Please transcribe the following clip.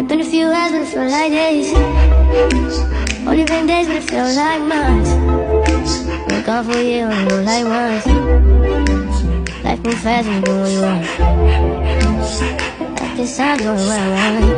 Only been a few hours, but it feels like days. Only been days, but it feels like months. Been gone for a year, only know like once. Life moves fast when you do what you want. Like this time going round, round.